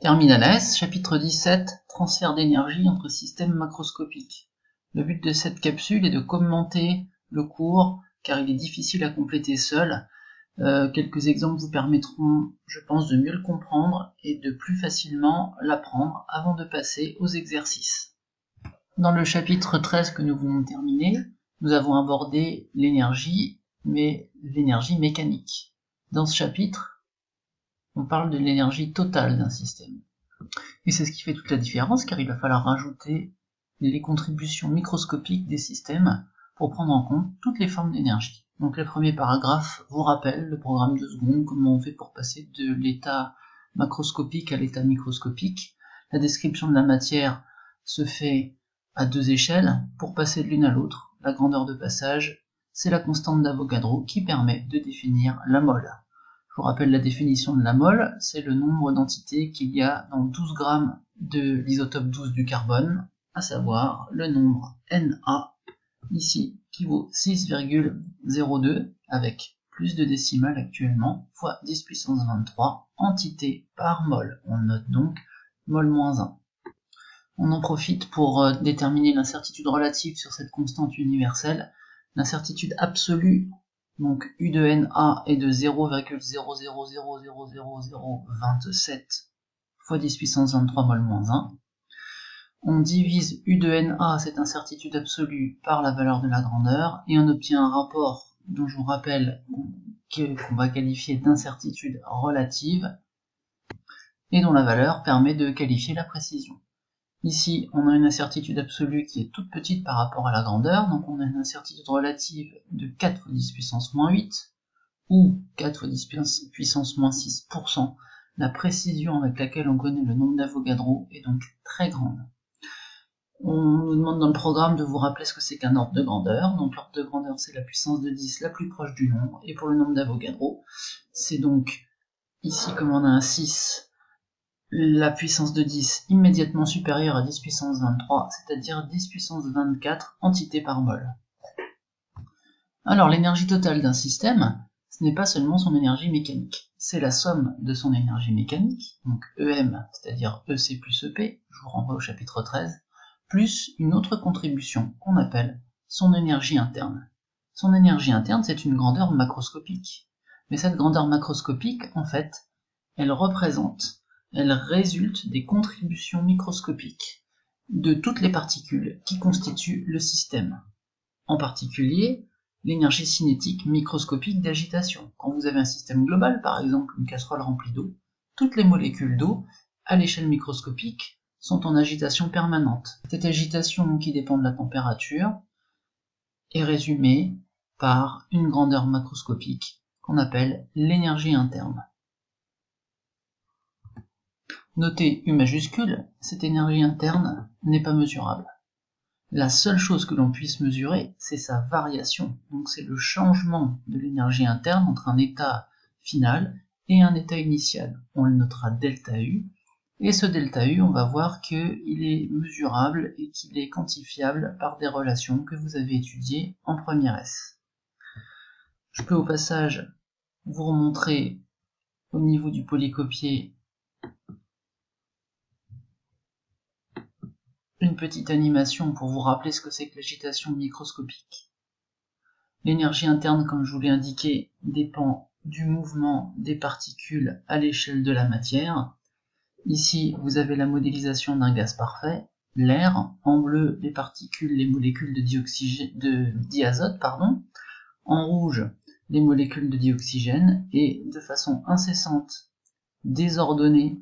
Terminal S, chapitre 17, transfert d'énergie entre systèmes macroscopiques. Le but de cette capsule est de commenter le cours car il est difficile à compléter seul. Euh, quelques exemples vous permettront, je pense, de mieux le comprendre et de plus facilement l'apprendre avant de passer aux exercices. Dans le chapitre 13 que nous venons de terminer, nous avons abordé l'énergie, mais l'énergie mécanique. Dans ce chapitre, on parle de l'énergie totale d'un système. Et c'est ce qui fait toute la différence car il va falloir rajouter les contributions microscopiques des systèmes pour prendre en compte toutes les formes d'énergie. Donc le premier paragraphe vous rappelle le programme de seconde, comment on fait pour passer de l'état macroscopique à l'état microscopique. La description de la matière se fait à deux échelles pour passer de l'une à l'autre. La grandeur de passage, c'est la constante d'Avogadro qui permet de définir la mole. Je vous rappelle la définition de la mole, c'est le nombre d'entités qu'il y a dans 12 grammes de l'isotope 12 du carbone, à savoir le nombre Na, ici, qui vaut 6,02 avec plus de décimales actuellement, fois 10 puissance 23 entités par mol. On note donc mol 1. On en profite pour euh, déterminer l'incertitude relative sur cette constante universelle. L'incertitude absolue donc U de NA est de 0,000000027 fois 10 puissance 23 mol moins 1. On divise U de NA, cette incertitude absolue, par la valeur de la grandeur, et on obtient un rapport dont je vous rappelle qu'on va qualifier d'incertitude relative, et dont la valeur permet de qualifier la précision. Ici, on a une incertitude absolue qui est toute petite par rapport à la grandeur, donc on a une incertitude relative de 4 fois 10 puissance moins 8, ou 4 fois 10 puissance moins 6%. La précision avec laquelle on connaît le nombre d'Avogadro est donc très grande. On nous demande dans le programme de vous rappeler ce que c'est qu'un ordre de grandeur. Donc l'ordre de grandeur, c'est la puissance de 10 la plus proche du nombre. Et pour le nombre d'Avogadro, c'est donc ici comme on a un 6, la puissance de 10 immédiatement supérieure à 10 puissance 23, c'est-à-dire 10 puissance 24 entités par mol. Alors l'énergie totale d'un système, ce n'est pas seulement son énergie mécanique, c'est la somme de son énergie mécanique, donc EM, c'est-à-dire EC plus EP, je vous renvoie au chapitre 13, plus une autre contribution qu'on appelle son énergie interne. Son énergie interne, c'est une grandeur macroscopique. Mais cette grandeur macroscopique, en fait, elle représente elle résulte des contributions microscopiques de toutes les particules qui constituent le système. En particulier, l'énergie cinétique microscopique d'agitation. Quand vous avez un système global, par exemple une casserole remplie d'eau, toutes les molécules d'eau, à l'échelle microscopique, sont en agitation permanente. Cette agitation qui dépend de la température est résumée par une grandeur macroscopique qu'on appelle l'énergie interne. Notez U majuscule, cette énergie interne n'est pas mesurable. La seule chose que l'on puisse mesurer, c'est sa variation. Donc c'est le changement de l'énergie interne entre un état final et un état initial. On le notera delta U. Et ce delta U, on va voir qu'il est mesurable et qu'il est quantifiable par des relations que vous avez étudiées en première S. Je peux au passage vous remontrer au niveau du polycopier Une petite animation pour vous rappeler ce que c'est que l'agitation microscopique. L'énergie interne, comme je vous l'ai indiqué, dépend du mouvement des particules à l'échelle de la matière. Ici, vous avez la modélisation d'un gaz parfait, l'air, en bleu les particules, les molécules de, diazote, pardon, en rouge les molécules de dioxygène, et de façon incessante, désordonnée,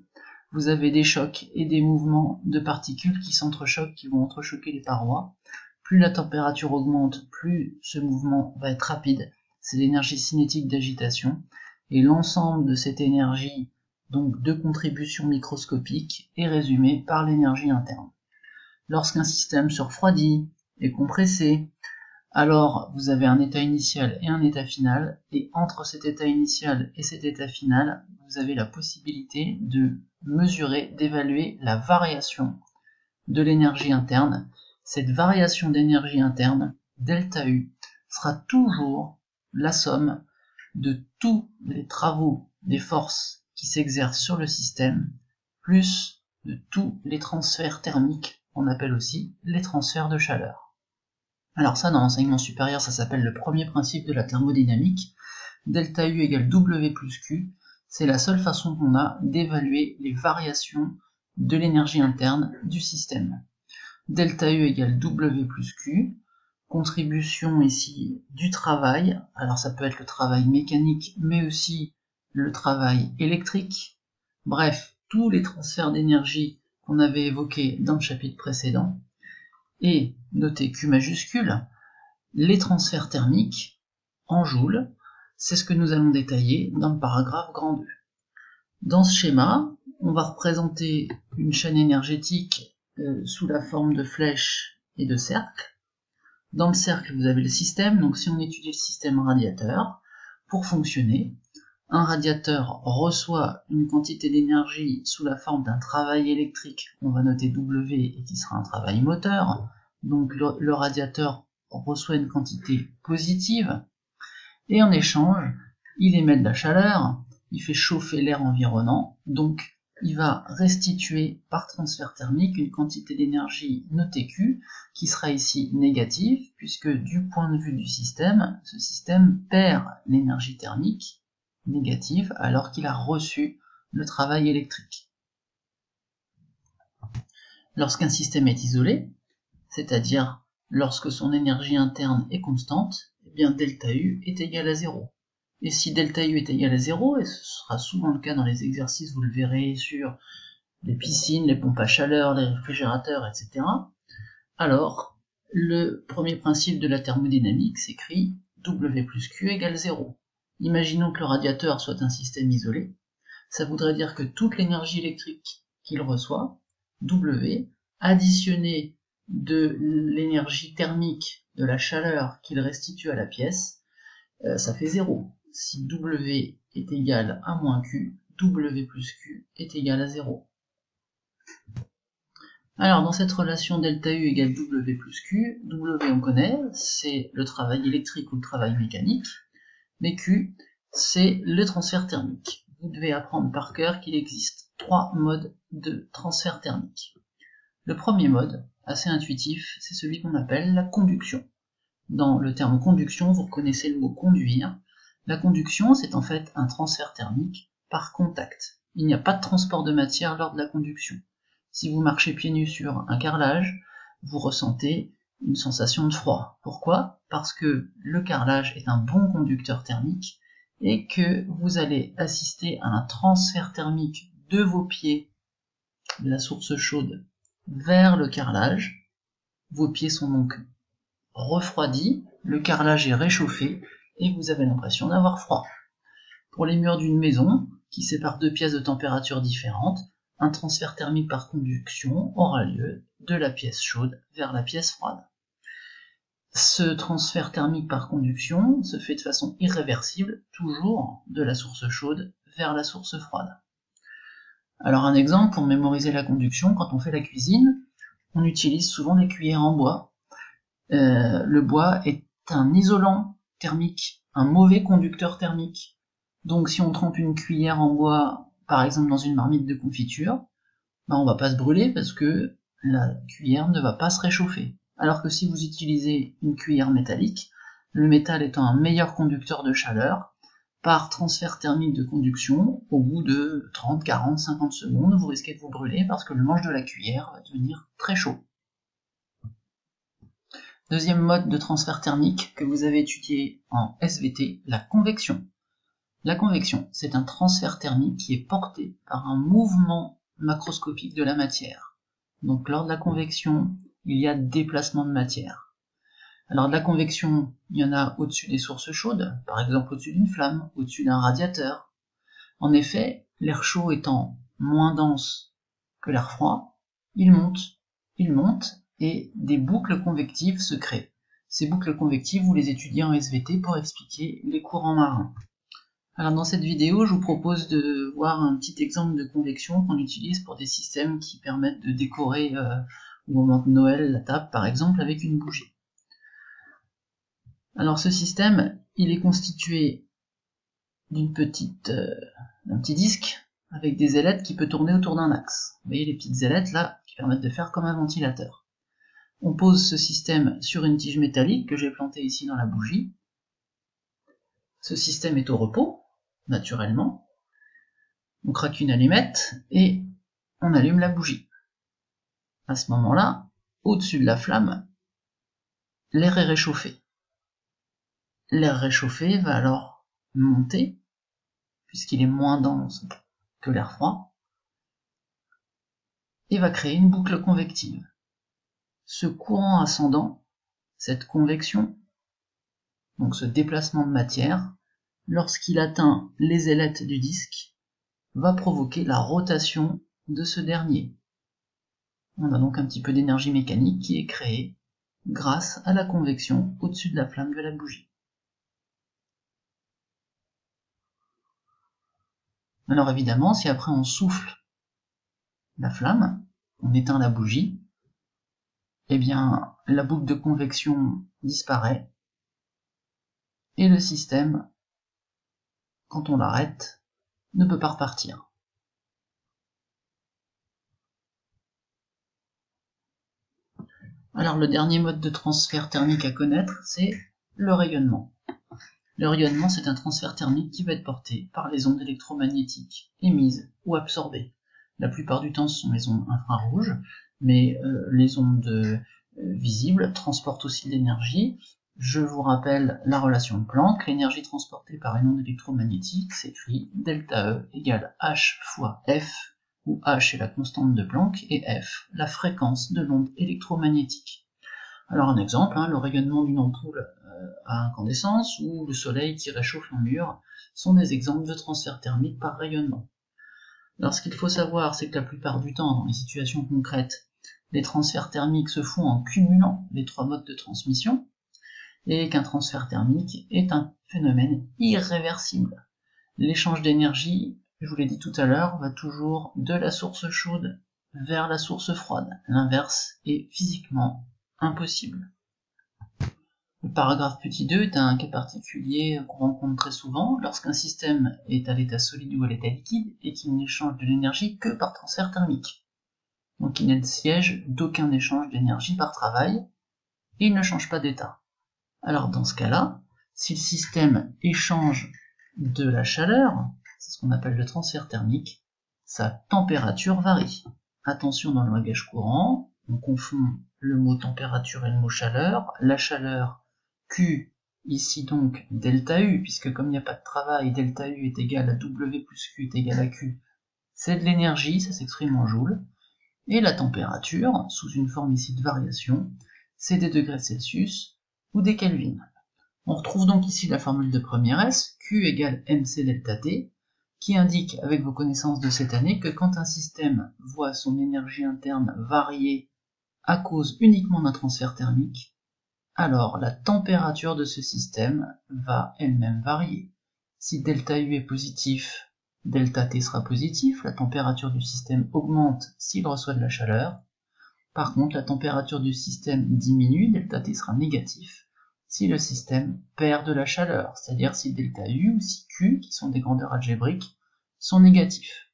vous avez des chocs et des mouvements de particules qui s'entrechoquent, qui vont entrechoquer les parois. Plus la température augmente, plus ce mouvement va être rapide. C'est l'énergie cinétique d'agitation. Et l'ensemble de cette énergie, donc de contribution microscopique, est résumé par l'énergie interne. Lorsqu'un système se refroidit, est compressé, alors vous avez un état initial et un état final, et entre cet état initial et cet état final, vous avez la possibilité de mesurer, d'évaluer la variation de l'énergie interne. Cette variation d'énergie interne, delta U, sera toujours la somme de tous les travaux des forces qui s'exercent sur le système, plus de tous les transferts thermiques qu'on appelle aussi les transferts de chaleur. Alors ça, dans l'enseignement supérieur, ça s'appelle le premier principe de la thermodynamique. Delta U égale W plus Q, c'est la seule façon qu'on a d'évaluer les variations de l'énergie interne du système. Delta U égale W plus Q, contribution ici du travail, alors ça peut être le travail mécanique, mais aussi le travail électrique, bref, tous les transferts d'énergie qu'on avait évoqués dans le chapitre précédent, et, notez Q majuscule, les transferts thermiques en joules, c'est ce que nous allons détailler dans le paragraphe grand 2. Dans ce schéma, on va représenter une chaîne énergétique euh, sous la forme de flèches et de cercles. Dans le cercle, vous avez le système, donc si on étudie le système radiateur, pour fonctionner, un radiateur reçoit une quantité d'énergie sous la forme d'un travail électrique, on va noter W et qui sera un travail moteur, donc le, le radiateur reçoit une quantité positive, et en échange, il émet de la chaleur, il fait chauffer l'air environnant, donc il va restituer par transfert thermique une quantité d'énergie notée Q qui sera ici négative puisque du point de vue du système, ce système perd l'énergie thermique négative alors qu'il a reçu le travail électrique. Lorsqu'un système est isolé, c'est-à-dire lorsque son énergie interne est constante, bien delta U est égal à 0. Et si delta U est égal à 0, et ce sera souvent le cas dans les exercices, vous le verrez sur les piscines, les pompes à chaleur, les réfrigérateurs, etc., alors le premier principe de la thermodynamique s'écrit W plus Q égale 0. Imaginons que le radiateur soit un système isolé. Ça voudrait dire que toute l'énergie électrique qu'il reçoit, W, additionnée de l'énergie thermique, de la chaleur qu'il restitue à la pièce, euh, ça fait 0 si W est égal à moins Q, W plus Q est égal à 0. Alors dans cette relation delta U égale W plus Q, W on connaît, c'est le travail électrique ou le travail mécanique, mais Q c'est le transfert thermique. Vous devez apprendre par cœur qu'il existe trois modes de transfert thermique. Le premier mode, assez intuitif, c'est celui qu'on appelle la conduction. Dans le terme conduction, vous reconnaissez le mot conduire, la conduction, c'est en fait un transfert thermique par contact. Il n'y a pas de transport de matière lors de la conduction. Si vous marchez pieds nus sur un carrelage, vous ressentez une sensation de froid. Pourquoi? Parce que le carrelage est un bon conducteur thermique et que vous allez assister à un transfert thermique de vos pieds de la source chaude vers le carrelage. Vos pieds sont donc refroidis, le carrelage est réchauffé et vous avez l'impression d'avoir froid. Pour les murs d'une maison, qui séparent deux pièces de température différentes, un transfert thermique par conduction aura lieu de la pièce chaude vers la pièce froide. Ce transfert thermique par conduction se fait de façon irréversible, toujours de la source chaude vers la source froide. Alors un exemple pour mémoriser la conduction, quand on fait la cuisine, on utilise souvent des cuillères en bois. Euh, le bois est un isolant thermique, un mauvais conducteur thermique. Donc si on trempe une cuillère en bois, par exemple dans une marmite de confiture, ben on va pas se brûler parce que la cuillère ne va pas se réchauffer. Alors que si vous utilisez une cuillère métallique, le métal étant un meilleur conducteur de chaleur, par transfert thermique de conduction, au bout de 30, 40, 50 secondes, vous risquez de vous brûler parce que le manche de la cuillère va devenir très chaud. Deuxième mode de transfert thermique que vous avez étudié en SVT, la convection. La convection, c'est un transfert thermique qui est porté par un mouvement macroscopique de la matière. Donc lors de la convection, il y a déplacement de matière. Alors de la convection, il y en a au-dessus des sources chaudes, par exemple au-dessus d'une flamme, au-dessus d'un radiateur. En effet, l'air chaud étant moins dense que l'air froid, il monte, il monte, et des boucles convectives se créent. Ces boucles convectives, vous les étudiez en SVT pour expliquer les courants marins. Alors dans cette vidéo, je vous propose de voir un petit exemple de convection qu'on utilise pour des systèmes qui permettent de décorer euh, au moment de Noël la table par exemple avec une bougie. Alors ce système, il est constitué d'une petite, euh, d'un petit disque avec des ailettes qui peut tourner autour d'un axe. Vous voyez les petites ailettes là qui permettent de faire comme un ventilateur. On pose ce système sur une tige métallique que j'ai plantée ici dans la bougie. Ce système est au repos, naturellement. On craque une allumette et on allume la bougie. À ce moment-là, au-dessus de la flamme, l'air est réchauffé. L'air réchauffé va alors monter, puisqu'il est moins dense que l'air froid, et va créer une boucle convective. Ce courant ascendant, cette convection, donc ce déplacement de matière, lorsqu'il atteint les ailettes du disque, va provoquer la rotation de ce dernier. On a donc un petit peu d'énergie mécanique qui est créée grâce à la convection au-dessus de la flamme de la bougie. Alors évidemment, si après on souffle la flamme, on éteint la bougie, eh bien, la boucle de convection disparaît et le système, quand on l'arrête, ne peut pas repartir. Alors le dernier mode de transfert thermique à connaître, c'est le rayonnement. Le rayonnement, c'est un transfert thermique qui va être porté par les ondes électromagnétiques émises ou absorbées. La plupart du temps, ce sont les ondes infrarouges, mais euh, les ondes euh, visibles transportent aussi de l'énergie. Je vous rappelle la relation de Planck, l'énergie transportée par une onde électromagnétique s'écrit delta E égale H fois F, où H est la constante de Planck et F la fréquence de l'onde électromagnétique. Alors un exemple, hein, le rayonnement d'une ampoule à incandescence ou le soleil qui réchauffe un mur sont des exemples de transfert thermique par rayonnement. Alors ce qu'il faut savoir, c'est que la plupart du temps, dans les situations concrètes, les transferts thermiques se font en cumulant les trois modes de transmission, et qu'un transfert thermique est un phénomène irréversible. L'échange d'énergie, je vous l'ai dit tout à l'heure, va toujours de la source chaude vers la source froide. L'inverse est physiquement impossible. Le paragraphe petit 2 est un cas particulier qu'on rencontre très souvent lorsqu'un système est à l'état solide ou à l'état liquide et qu'il n'échange de l'énergie que par transfert thermique. Donc il n'est le siège d'aucun échange d'énergie par travail et il ne change pas d'état. Alors dans ce cas-là, si le système échange de la chaleur, c'est ce qu'on appelle le transfert thermique, sa température varie. Attention dans le langage courant, on confond le mot température et le mot chaleur. La chaleur Q, ici donc delta U, puisque comme il n'y a pas de travail, delta U est égal à W plus Q est égal à Q, c'est de l'énergie, ça s'exprime en joules, et la température, sous une forme ici de variation, c'est des degrés Celsius ou des Kelvin. On retrouve donc ici la formule de première S, Q égale mc delta T, qui indique avec vos connaissances de cette année que quand un système voit son énergie interne varier à cause uniquement d'un transfert thermique, alors la température de ce système va elle-même varier. Si delta U est positif, delta T sera positif, la température du système augmente s'il reçoit de la chaleur. Par contre, la température du système diminue, delta T sera négatif, si le système perd de la chaleur, c'est-à-dire si delta U ou si Q, qui sont des grandeurs algébriques, sont négatifs.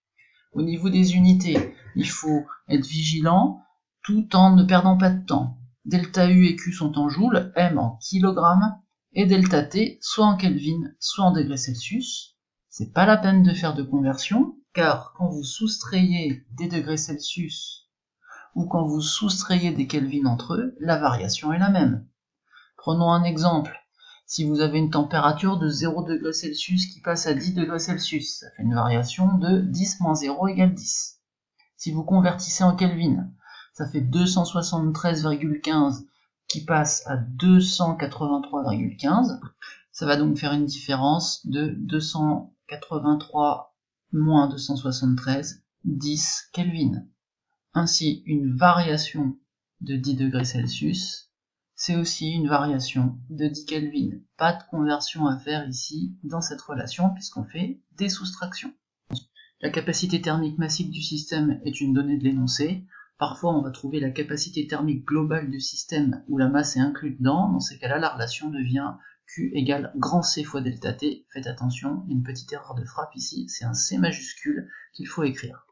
Au niveau des unités, il faut être vigilant tout en ne perdant pas de temps delta U et Q sont en joules, M en kilogrammes, et delta T soit en Kelvin, soit en degrés Celsius. C'est pas la peine de faire de conversion, car quand vous soustrayez des degrés Celsius ou quand vous soustrayez des Kelvin entre eux, la variation est la même. Prenons un exemple. Si vous avez une température de 0 degrés Celsius qui passe à 10 degrés Celsius, ça fait une variation de 10 moins 0 égale 10. Si vous convertissez en Kelvin, ça fait 273,15 qui passe à 283,15. Ça va donc faire une différence de 283 moins 273, 10 Kelvin. Ainsi, une variation de 10 degrés Celsius, c'est aussi une variation de 10 Kelvin. Pas de conversion à faire ici dans cette relation puisqu'on fait des soustractions. La capacité thermique massique du système est une donnée de l'énoncé. Parfois, on va trouver la capacité thermique globale du système où la masse est inclue dedans. Dans ces cas-là, la relation devient Q égale grand C fois delta T. Faites attention, une petite erreur de frappe ici, c'est un C majuscule qu'il faut écrire.